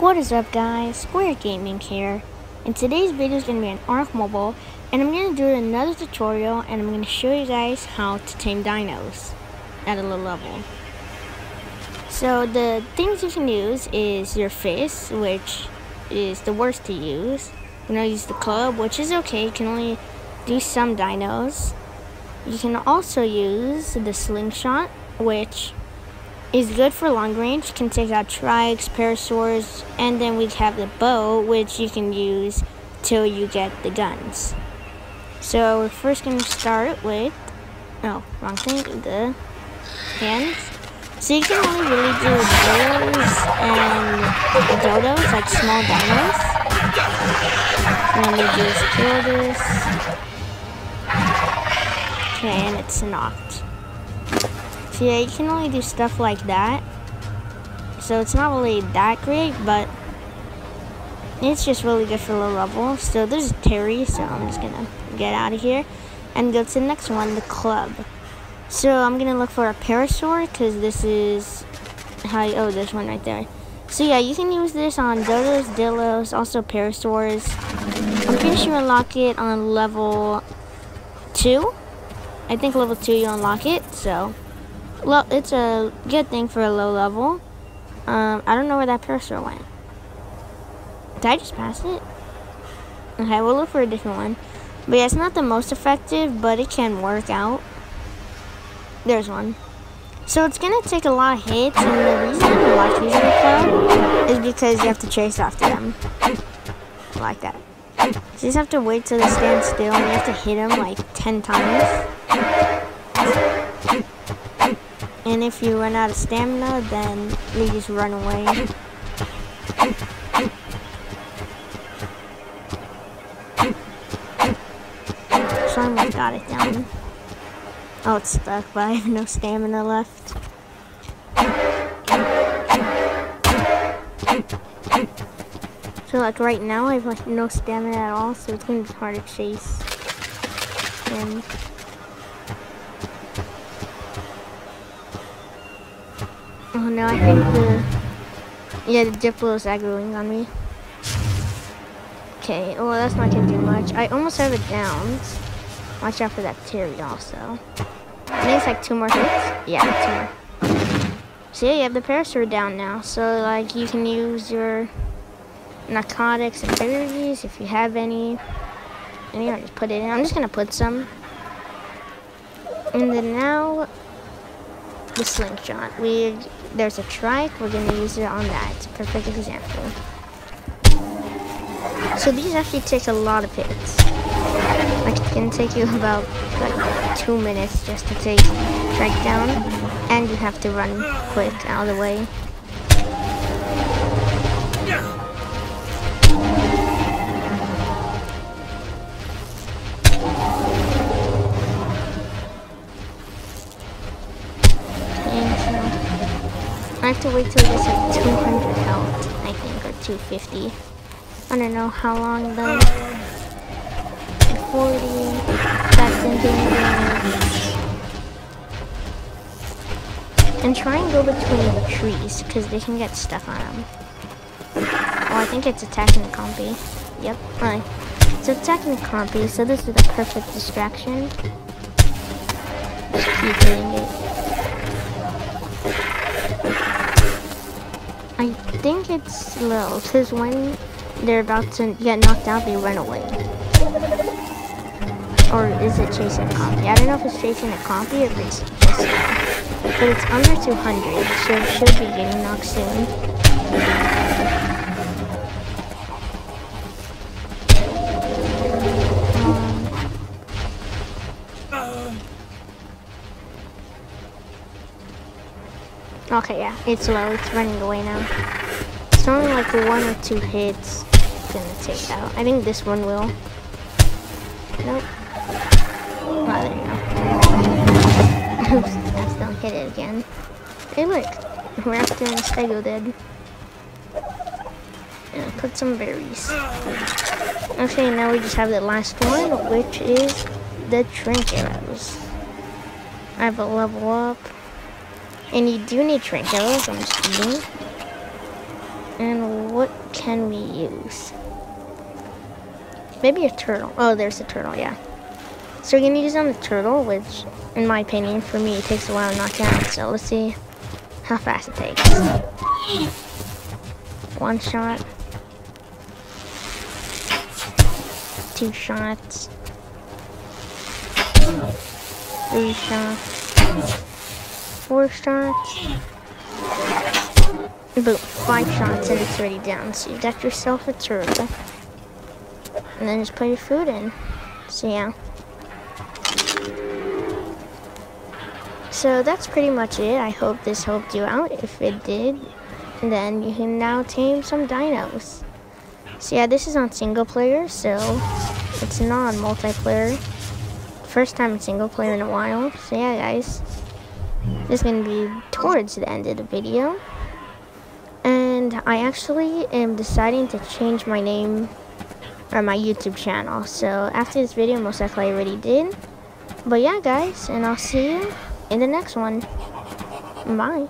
What is up guys, Square Gaming here, and today's video is going to be on Ark Mobile, and I'm going to do another tutorial, and I'm going to show you guys how to tame dinos at a low level. So the things you can use is your fist, which is the worst to use. You know, use the club, which is okay, you can only do some dinos. You can also use the slingshot, which is good for long range, can take out trikes, parasaurs, and then we have the bow, which you can use till you get the guns. So we're first going to start with, oh, wrong thing, the hands. So you can only really do dodos and dodos, like small dinos. Then you just kill this. Okay, and it's knocked. Yeah, you can only do stuff like that. So it's not really that great, but it's just really good for low level. So there's Terry, so I'm just gonna get out of here and go to the next one, the club. So I'm gonna look for a parasaur because this is how you, oh there's one right there. So yeah, you can use this on Dodos, Dilos, also parasaurs. I'm pretty sure unlock it on level two. I think level two you unlock it, so well, it's a good thing for a low level. Um, I don't know where that parasaur went. Did I just pass it? Okay, we'll look for a different one. But yeah, it's not the most effective, but it can work out. There's one. So it's to take a lot of hits, and the reason I like using club is because you have to chase after them. Like that. You just have to wait till they stand still, and you have to hit them like 10 times. And if you run out of stamina, then you just run away. So I almost got it down. Oh, it's stuck, but I have no stamina left. So like right now, I have like no stamina at all, so it's gonna be hard to chase. And Oh no, I think the yeah the Diplo is aggroing on me. Okay, well that's not gonna do much. I almost have it down. Watch out for that Terry also. I think it's like two more hits. Yeah, two more. So yeah, you have the Parasaur down now. So like you can use your narcotics and abilities if you have any. And just put it in. I'm just gonna put some. And then now the slingshot. We there's a trike, we're gonna use it on that. Perfect example. So these actually take a lot of hits. Like it can take you about like two minutes just to take trike down, and you have to run quick out of the way. Have to wait till gets like 200 health, I think, or 250. I don't know how long though. 40, that's damage. And try and go between the trees, because they can get stuff on them. Oh, I think it's attacking the compy. Yep, right. It's attacking the compy, so this is the perfect distraction. Just keep doing it. Think it's slow, because when they're about to get knocked out, they run away. Or is it chasing a compy? I don't know if it's chasing a copy or if it's just But it's under 200, so it should be getting knocked soon. Um. Okay, yeah, it's low. It's running away now. It's only like one or two hits gonna take out. I think this one will. Nope. Oh, there you go. Oops, I don't hit it again. Hey, look. We're after Stego dead. Put some berries. Okay, now we just have the last one, which is the Tranq arrows. I have a level up. And you do need Tranq arrows, I'm just eating. And what can we use? Maybe a turtle. Oh, there's a turtle, yeah. So we're gonna use on the turtle, which, in my opinion, for me, it takes a while to knock down. So let's see how fast it takes. One shot. Two shots. Three shots. Four shots. Boom. Five shots and it's already down. So you got yourself a turtle. And then just put your food in. So yeah. So that's pretty much it. I hope this helped you out. If it did, then you can now tame some dinos. So yeah, this is on single player, so it's not on multiplayer. First time in single player in a while. So yeah, guys, this is gonna be towards the end of the video. I actually am deciding to change my name or my YouTube channel. So after this video, most likely I already did. But yeah, guys, and I'll see you in the next one. Bye.